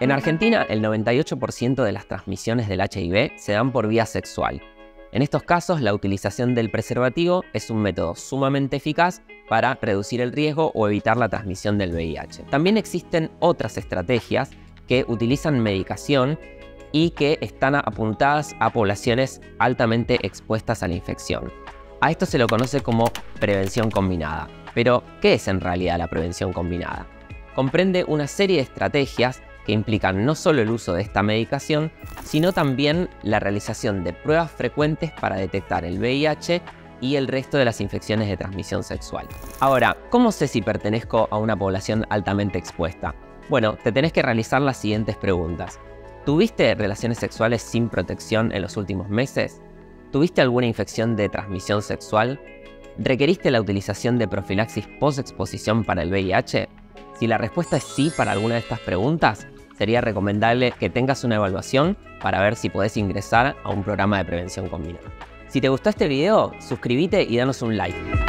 En Argentina, el 98% de las transmisiones del HIV se dan por vía sexual. En estos casos, la utilización del preservativo es un método sumamente eficaz para reducir el riesgo o evitar la transmisión del VIH. También existen otras estrategias que utilizan medicación y que están apuntadas a poblaciones altamente expuestas a la infección. A esto se lo conoce como prevención combinada. Pero, ¿qué es en realidad la prevención combinada? Comprende una serie de estrategias que implican no solo el uso de esta medicación, sino también la realización de pruebas frecuentes para detectar el VIH y el resto de las infecciones de transmisión sexual. Ahora, ¿cómo sé si pertenezco a una población altamente expuesta? Bueno, te tenés que realizar las siguientes preguntas. ¿Tuviste relaciones sexuales sin protección en los últimos meses? ¿Tuviste alguna infección de transmisión sexual? ¿Requeriste la utilización de profilaxis post-exposición para el VIH? Si la respuesta es sí para alguna de estas preguntas, sería recomendable que tengas una evaluación para ver si podés ingresar a un programa de prevención combinada. Si te gustó este video, suscríbete y danos un like.